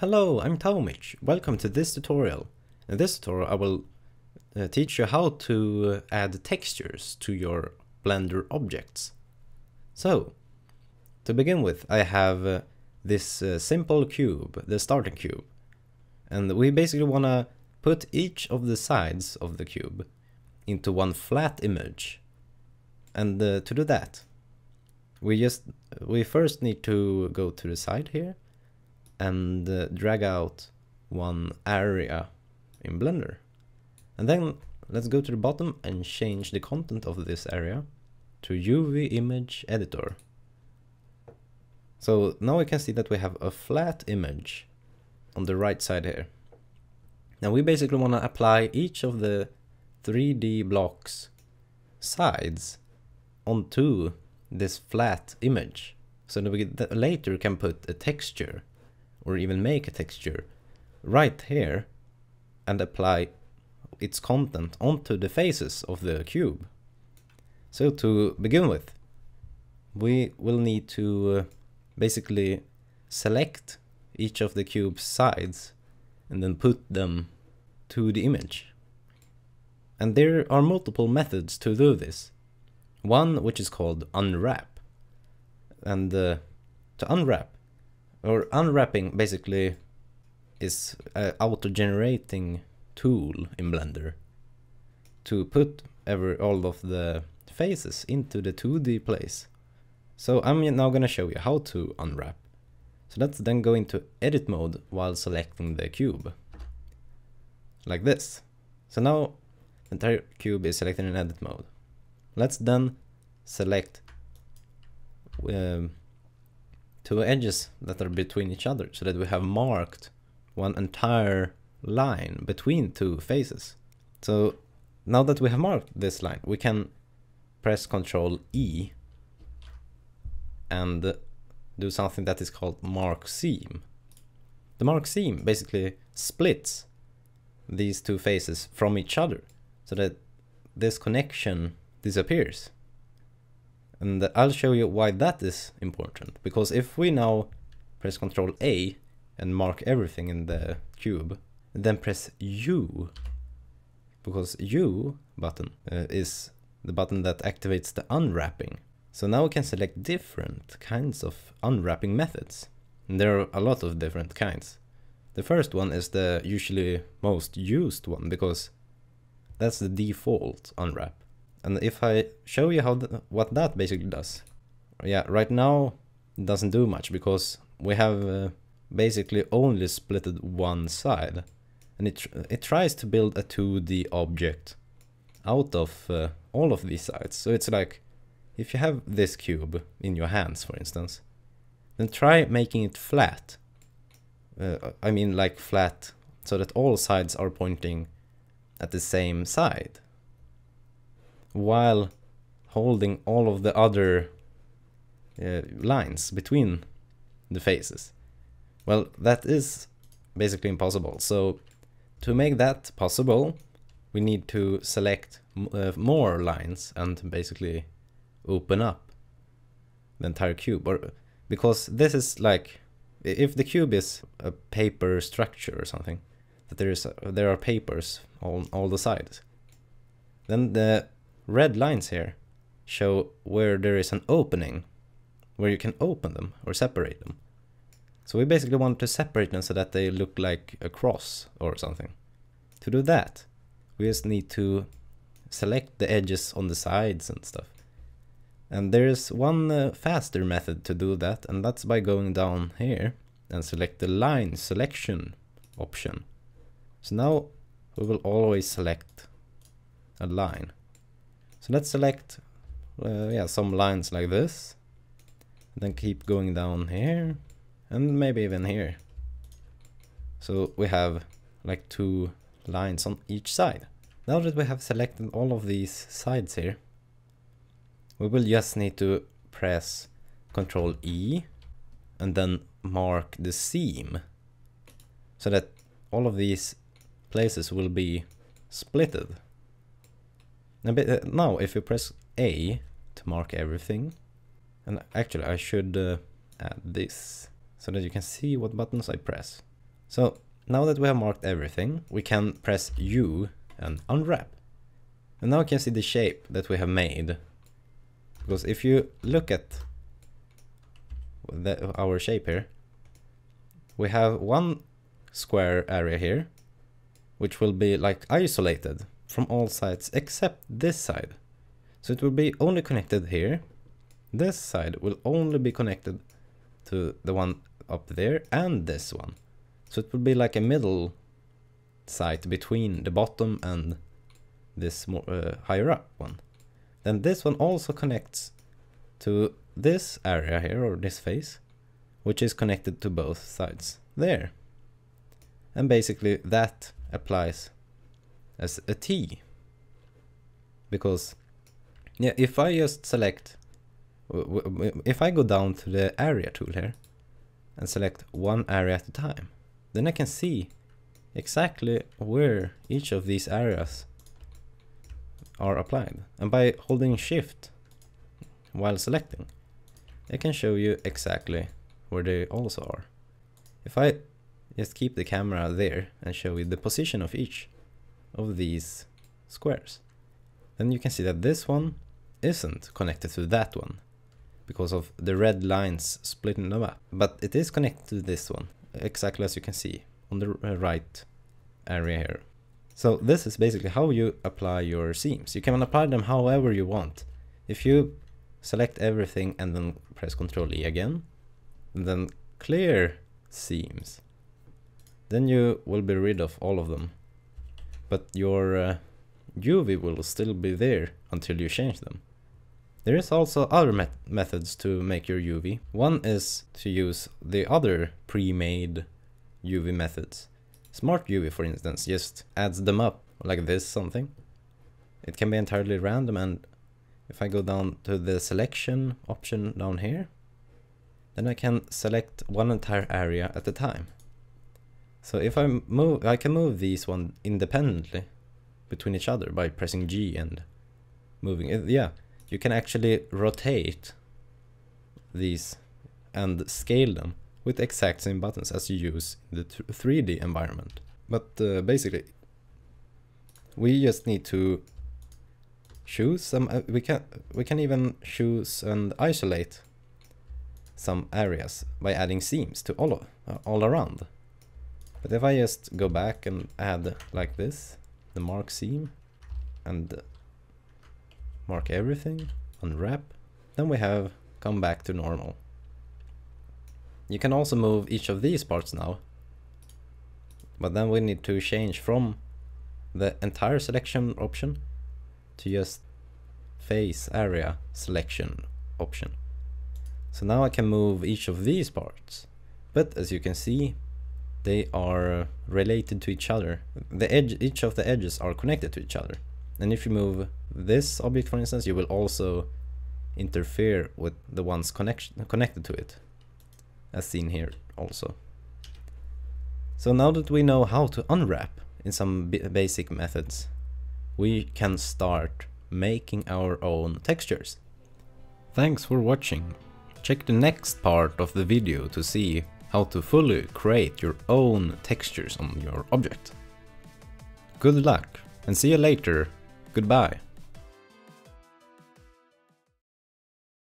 Hello, I'm Taumich. Welcome to this tutorial. In this tutorial I will uh, teach you how to uh, add textures to your Blender objects. So, to begin with I have uh, this uh, simple cube, the starting cube. And we basically want to put each of the sides of the cube into one flat image. And uh, to do that, we just we first need to go to the side here and uh, drag out one area in Blender. And then let's go to the bottom and change the content of this area to UV image editor. So now we can see that we have a flat image on the right side here. Now we basically want to apply each of the 3D blocks sides onto this flat image so that we later can put a texture or even make a texture right here and apply its content onto the faces of the cube. So to begin with, we will need to uh, basically select each of the cube's sides and then put them to the image. And there are multiple methods to do this. One which is called unwrap. And uh, to unwrap, or unwrapping basically is an auto-generating tool in Blender to put every all of the faces into the 2D place. So I'm now gonna show you how to unwrap. So let's then go into edit mode while selecting the cube. Like this. So now the entire cube is selected in edit mode. Let's then select um, two edges that are between each other so that we have marked one entire line between two faces. So now that we have marked this line, we can press Control E and do something that is called mark seam. The mark seam basically splits these two faces from each other so that this connection disappears. And I'll show you why that is important. Because if we now press Ctrl A and mark everything in the cube, then press U, because U button uh, is the button that activates the unwrapping. So now we can select different kinds of unwrapping methods. And there are a lot of different kinds. The first one is the usually most used one because that's the default unwrap. And if I show you how th what that basically does, yeah, right now it doesn't do much because we have uh, basically only splitted one side, and it tr it tries to build a 2D object out of uh, all of these sides. So it's like if you have this cube in your hands, for instance, then try making it flat. Uh, I mean, like flat, so that all sides are pointing at the same side while holding all of the other uh, lines between the faces. Well, that is basically impossible. So to make that possible, we need to select uh, more lines and basically open up the entire cube. Or because this is like, if the cube is a paper structure or something, that there is there are papers on all the sides, then the red lines here show where there is an opening, where you can open them or separate them. So we basically want to separate them so that they look like a cross or something. To do that, we just need to select the edges on the sides and stuff. And there is one uh, faster method to do that, and that's by going down here and select the line selection option. So now we will always select a line. So let's select uh, yeah, some lines like this. Then keep going down here and maybe even here. So we have like two lines on each side. Now that we have selected all of these sides here, we will just need to press Ctrl E and then mark the seam so that all of these places will be splitted. Uh, now, if you press A to mark everything, and actually I should uh, add this so that you can see what buttons I press. So now that we have marked everything, we can press U and unwrap. And now you can see the shape that we have made. Because if you look at the, our shape here, we have one square area here, which will be like isolated from all sides except this side. So it will be only connected here. This side will only be connected to the one up there and this one. So it will be like a middle site between the bottom and this more uh, higher up one. Then this one also connects to this area here or this face, which is connected to both sides there. And basically that applies as a T. Because yeah, if I just select, if I go down to the area tool here and select one area at a time, then I can see exactly where each of these areas are applied. And by holding shift while selecting, I can show you exactly where they also are. If I just keep the camera there and show you the position of each of these squares, then you can see that this one isn't connected to that one because of the red lines splitting them up. But it is connected to this one, exactly as you can see on the right area here. So this is basically how you apply your seams. You can apply them however you want. If you select everything and then press Ctrl E again, then clear seams, then you will be rid of all of them. But your uh, UV will still be there until you change them. There is also other met methods to make your UV. One is to use the other pre-made UV methods. Smart UV, for instance, just adds them up like this something. It can be entirely random and if I go down to the selection option down here, then I can select one entire area at a time. So if I move, I can move these one independently between each other by pressing G and moving it. Yeah, you can actually rotate these and scale them with exact same buttons as you use in the 3D environment. But uh, basically, we just need to choose some. Uh, we can we can even choose and isolate some areas by adding seams to all uh, all around. But if I just go back and add like this, the mark seam, and mark everything, unwrap, then we have come back to normal. You can also move each of these parts now. But then we need to change from the entire selection option to just face area selection option. So now I can move each of these parts. But as you can see, they are related to each other. The edge, each of the edges are connected to each other. And if you move this object, for instance, you will also interfere with the ones connection, connected to it as seen here also. So now that we know how to unwrap in some basic methods, we can start making our own textures. Thanks for watching. Check the next part of the video to see how to fully create your own textures on your object. Good luck and see you later. Goodbye.